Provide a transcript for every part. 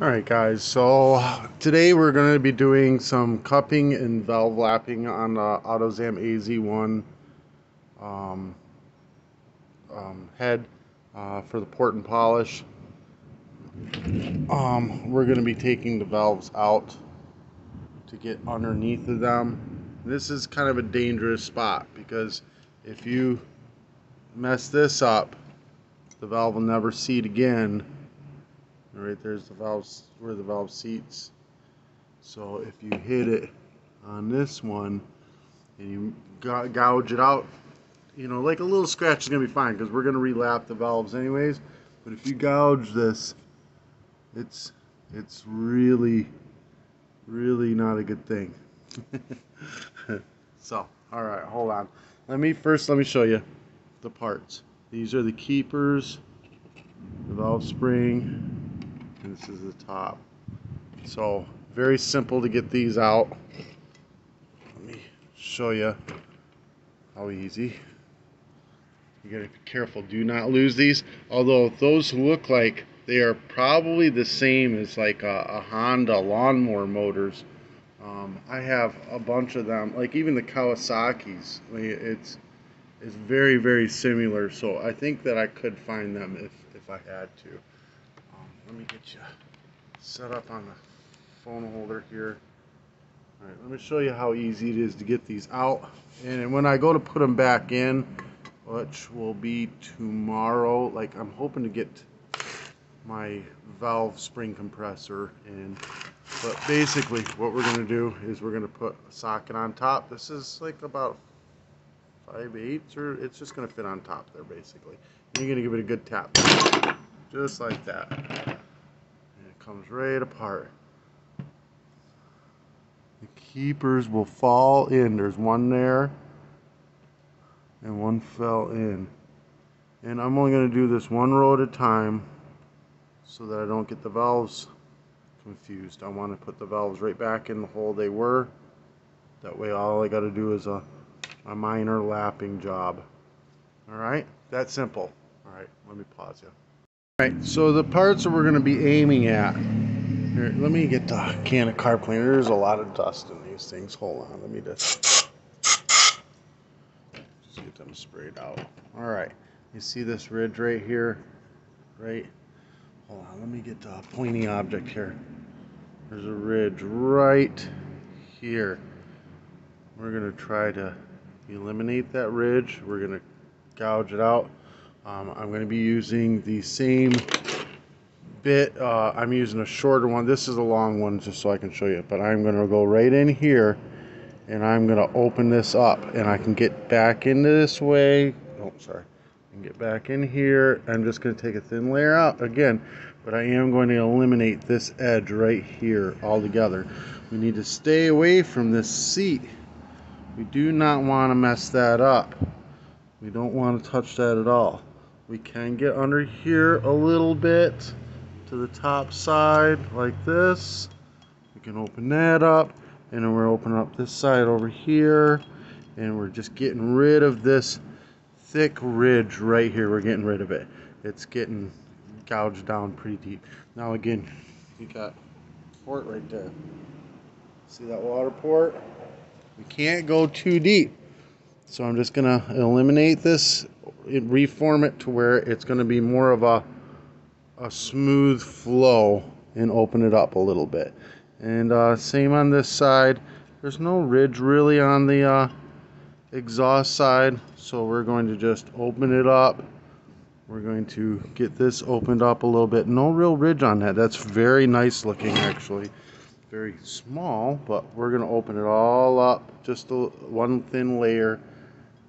Alright guys, so today we're going to be doing some cupping and valve lapping on the AutoZam AZ1 um, um, head uh, for the port and polish. Um, we're going to be taking the valves out to get underneath of them. This is kind of a dangerous spot because if you mess this up, the valve will never seat again right there's the valves where the valve seats. So if you hit it on this one and you gouge it out you know like a little scratch is gonna be fine because we're gonna relap the valves anyways. But if you gouge this it's it's really really not a good thing. So all right hold on. Let me first let me show you the parts. These are the keepers the valve spring and this is the top. So very simple to get these out. Let me show you how easy. You gotta be careful, do not lose these. Although those look like they are probably the same as like a, a Honda lawnmower motors. Um, I have a bunch of them, like even the Kawasaki's. It's it's very very similar. So I think that I could find them if if I had to let me get you set up on the phone holder here. All right, let me show you how easy it is to get these out. And when I go to put them back in, which will be tomorrow, like I'm hoping to get my valve spring compressor in. But basically what we're gonna do is we're gonna put a socket on top. This is like about 5 eighths or it's just gonna fit on top there basically. And you're gonna give it a good tap. Just like that And it comes right apart. The keepers will fall in. There's one there and one fell in. And I'm only going to do this one row at a time so that I don't get the valves confused. I want to put the valves right back in the hole they were. That way all I got to do is a, a minor lapping job. Alright, that simple. Alright, let me pause you. Alright, so the parts that we're going to be aiming at. Here, let me get the can of car cleaner. There's a lot of dust in these things. Hold on, let me just, just get them sprayed out. Alright, you see this ridge right here? Right? Hold on, let me get the pointy object here. There's a ridge right here. We're going to try to eliminate that ridge. We're going to gouge it out um, I'm going to be using the same bit. Uh, I'm using a shorter one. This is a long one just so I can show you. But I'm going to go right in here and I'm going to open this up and I can get back into this way. Oh, sorry. And get back in here. I'm just going to take a thin layer out again. But I am going to eliminate this edge right here altogether. We need to stay away from this seat. We do not want to mess that up. We don't want to touch that at all. We can get under here a little bit to the top side like this. We can open that up and then we're opening up this side over here and we're just getting rid of this thick ridge right here. We're getting rid of it. It's getting gouged down pretty deep. Now again, you got port right there. See that water port? We can't go too deep. So I'm just gonna eliminate this reform it to where it's going to be more of a a smooth flow and open it up a little bit. And uh, same on this side. There's no ridge really on the uh, exhaust side so we're going to just open it up. We're going to get this opened up a little bit. No real ridge on that. That's very nice looking actually. Very small but we're going to open it all up. Just a, one thin layer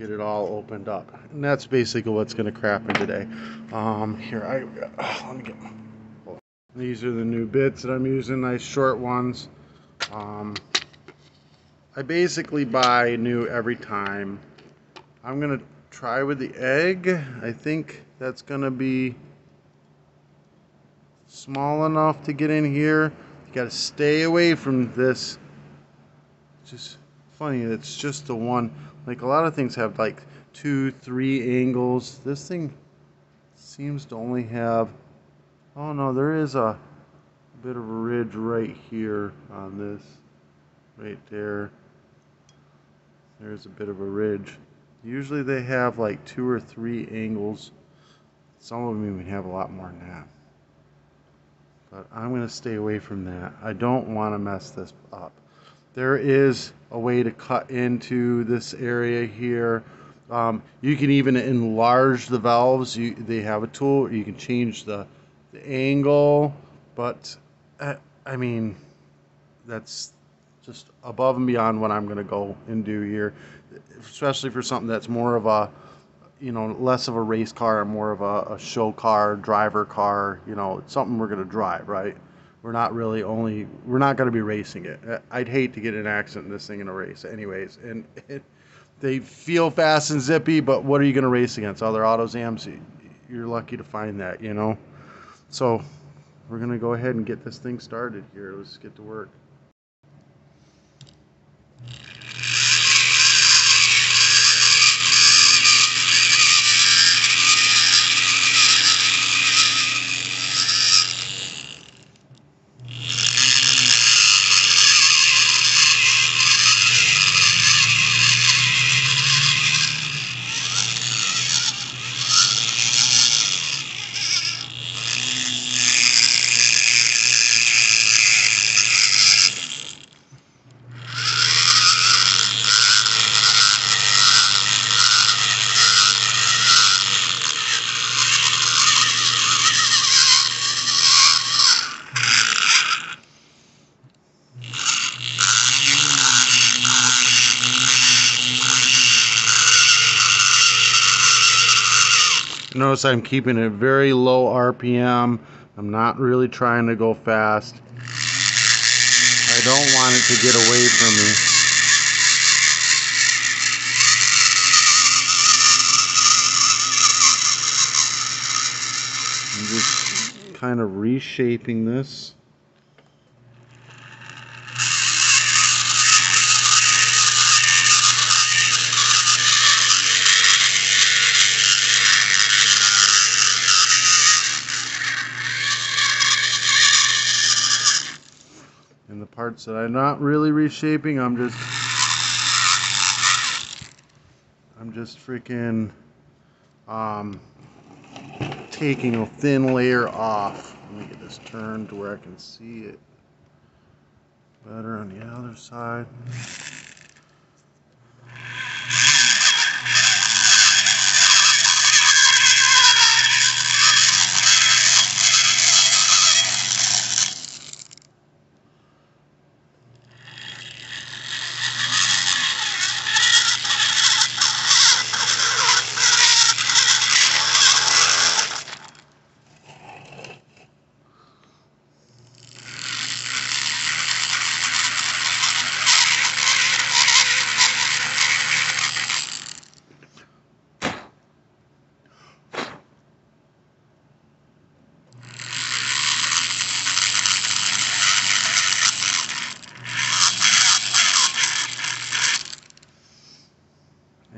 get it all opened up. And that's basically what's going to crap in today. Um, here, I uh, let me get. These are the new bits that I'm using, nice short ones. Um, I basically buy new every time. I'm to try with the egg. I think that's to be small enough to get in here. You got to stay away from this. It's just funny, it's just the one. Like a lot of things have like two, three angles. This thing seems to only have, oh no, there is a bit of a ridge right here on this, right there. There's a bit of a ridge. Usually they have like two or three angles. Some of them even have a lot more than that. But I'm going to stay away from that. I don't want to mess this up. There is a way to cut into this area here. Um, you can even enlarge the valves. You, they have a tool. You can change the, the angle. But, uh, I mean, that's just above and beyond what I'm going to go and do here, especially for something that's more of a, you know, less of a race car and more of a, a show car, driver car. You know, it's something we're going to drive, right? We're not really only we're not going to be racing it. I'd hate to get an accident in this thing in a race, anyways. And it, they feel fast and zippy, but what are you going to race against? Other AutoZams? You're lucky to find that, you know. So we're going to go ahead and get this thing started here. Let's get to work. Notice I'm keeping it very low RPM. I'm not really trying to go fast. I don't want it to get away from me. I'm just kind of reshaping this. And the parts that I'm not really reshaping, I'm just I'm just freaking um, taking a thin layer off. Let me get this turned to where I can see it better on the other side.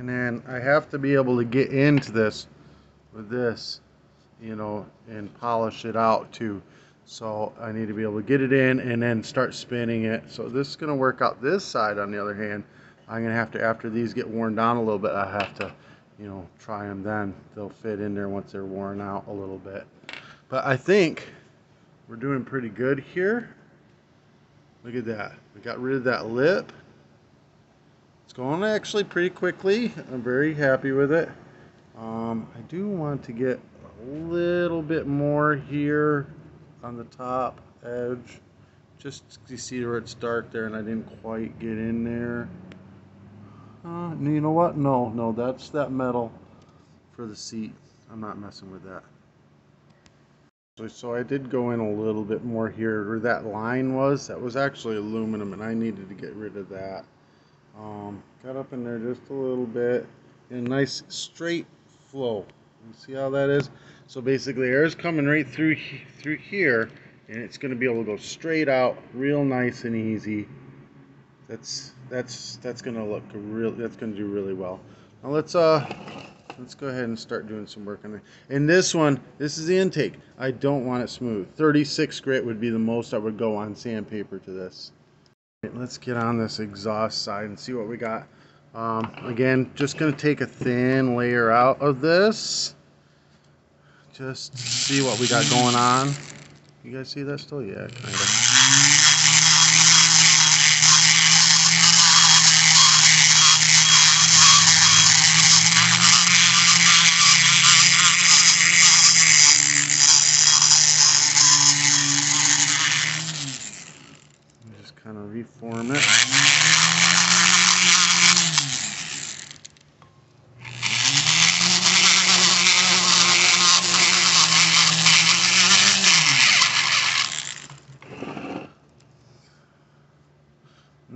And then I have to be able to get into this with this, you know, and polish it out too. So I need to be able to get it in and then start spinning it. So this is going to work out this side on the other hand. I'm going to have to, after these get worn down a little bit, I have to, you know, try them then. They'll fit in there once they're worn out a little bit. But I think we're doing pretty good here. Look at that. We got rid of that lip. It's going actually pretty quickly. I'm very happy with it. Um, I do want to get a little bit more here on the top edge. Just you see where it's dark there and I didn't quite get in there. Uh, you know what? No, no, that's that metal for the seat. I'm not messing with that. So, so I did go in a little bit more here where that line was. That was actually aluminum and I needed to get rid of that. Um, got up in there just a little bit. And a nice straight flow. You see how that is? So basically air is coming right through through here and it's going to be able to go straight out real nice and easy. That's that's that's going to look real that's going to do really well. Now let's uh let's go ahead and start doing some work on it. And this one, this is the intake. I don't want it smooth. 36 grit would be the most I would go on sandpaper to this. Let's get on this exhaust side and see what we got. Um, again, just going to take a thin layer out of this. Just see what we got going on. You guys see that still? Yeah, kind of. Just kind of reform it.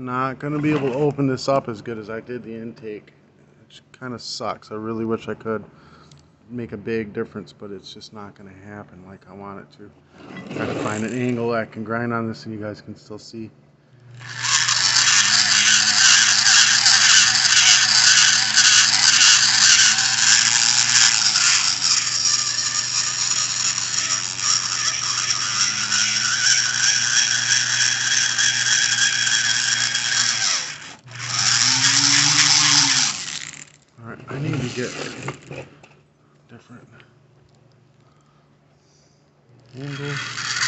Not gonna be able to open this up as good as I did the intake. Which kind of sucks. I really wish I could make a big difference, but it's just not gonna happen like I want it to. Try to find an angle that I can grind on this and you guys can still see. Different angle.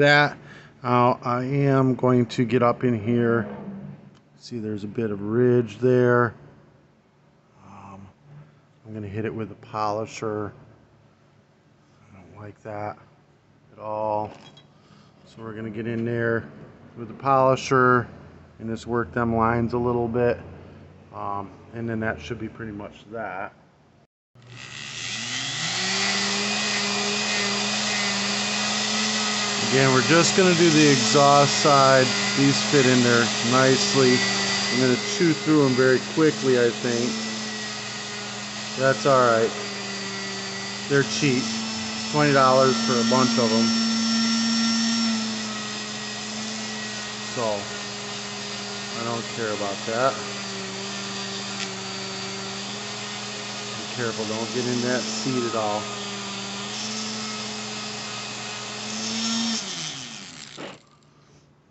That. Now I am going to get up in here. See, there's a bit of ridge there. Um, I'm going to hit it with a polisher. I don't like that at all. So we're going to get in there with the polisher and just work them lines a little bit. Um, and then that should be pretty much that. Again, we're just going to do the exhaust side These fit in there nicely. I'm going to chew through them very quickly, I think. That's alright. They're cheap. $20 for a bunch of them. So, I don't care about that. Be careful, don't get in that seat at all.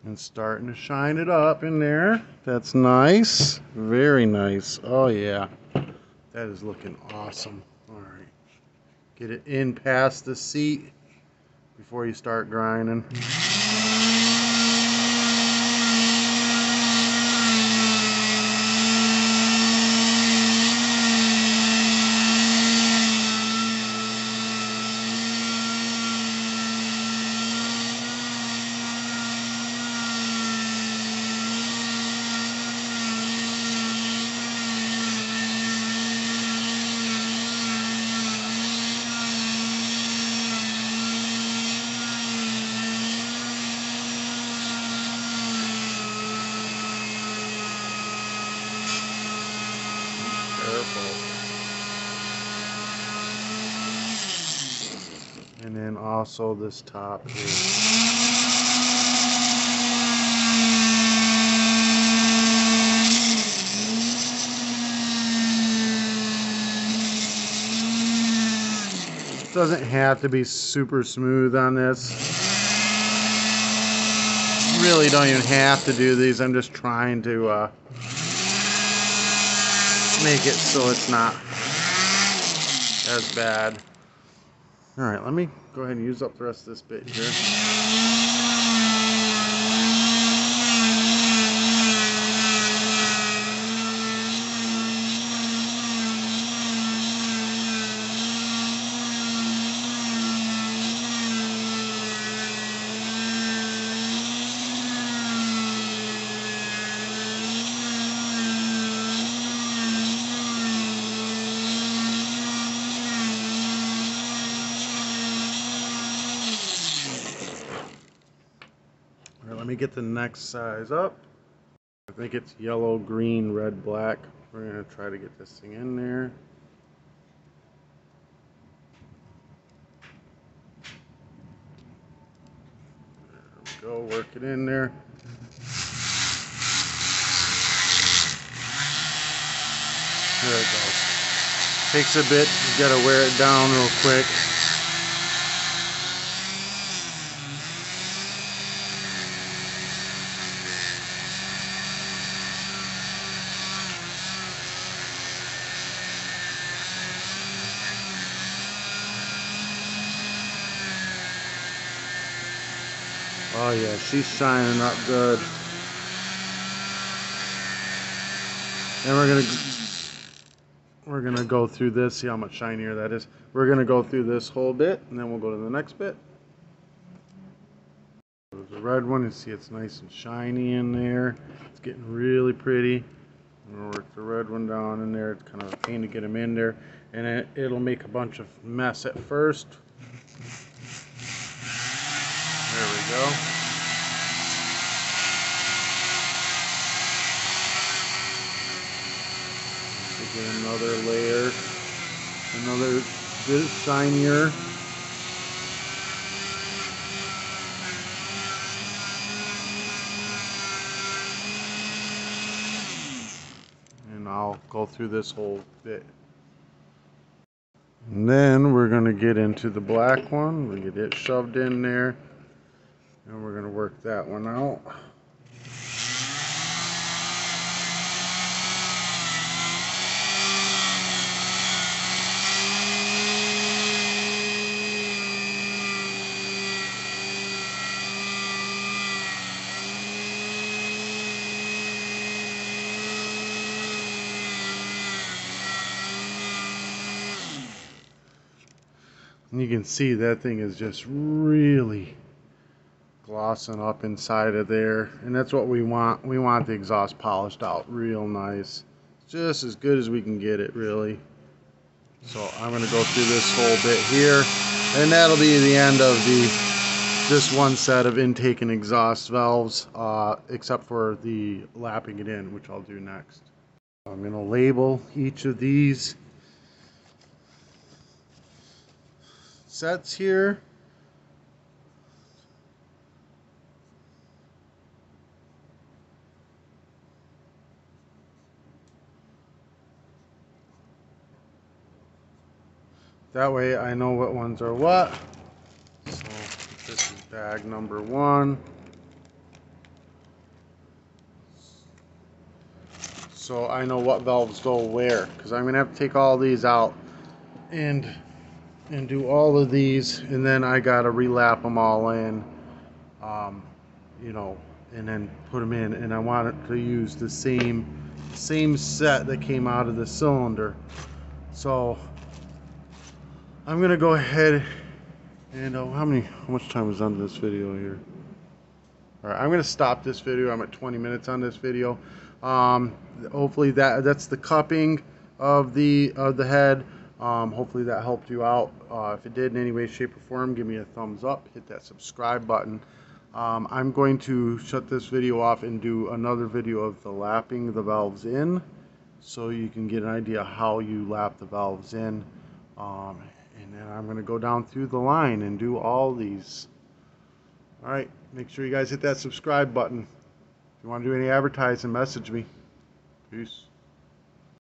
And starting to shine it up in there. That's nice. Very nice. Oh yeah. That is looking awesome. Alright. Get it in past the seat before you start grinding. Careful. And then also this top here. Doesn't have to be super smooth on this. Really don't even have to do these. I'm just trying to uh, make it so it's not as bad. All right, let me go ahead and use up the rest of this bit here. Next size up. I think it's yellow, green, red, black. We're gonna try to get this thing in there. There we go, work it in there. There it goes. Takes a bit, you gotta wear it down real quick. Oh yeah, she's shining up good. And we're gonna we're gonna go through this, see how much shinier that is. We're gonna go through this whole bit, and then we'll go to the next bit. The red one, you see it's nice and shiny in there. It's getting really pretty. I'm gonna work the red one down in there. It's kind of a pain to get them in there, and it, it'll make a bunch of mess at first. There we go. Another layer, another bit shinier. And I'll go through this whole bit. And then we're going to get into the black one. We get it shoved in there. And we're going to work that one out. And you can see that thing is just really glossing up inside of there. And that's what we want. We want the exhaust polished out real nice. Just as good as we can get it, really. So I'm going to go through this whole bit here. And that'll be the end of the this one set of intake and exhaust valves, uh, except for the lapping it in, which I'll do next. I'm going to label each of these sets here. That way I know what ones are what. So this is bag number one. So I know what valves go where, because I'm gonna have to take all these out and and do all of these, and then I gotta relap them all in, um, you know, and then put them in. And I wanted to use the same same set that came out of the cylinder. So I'm gonna go ahead and oh, how many? How much time is on this video here? All right, I'm gonna stop this video. I'm at 20 minutes on this video. Um, hopefully that that's the cupping of the of the head. Um, hopefully that helped you out. Uh, if it did in any way, shape, or form, give me a thumbs up. Hit that subscribe button. Um, I'm going to shut this video off and do another video of the lapping the valves in, so you can get an idea how you lap the valves in. Um, and then I'm going to go down through the line and do all these. All right, make sure you guys hit that subscribe button. If you want to do any advertising, message me. Peace.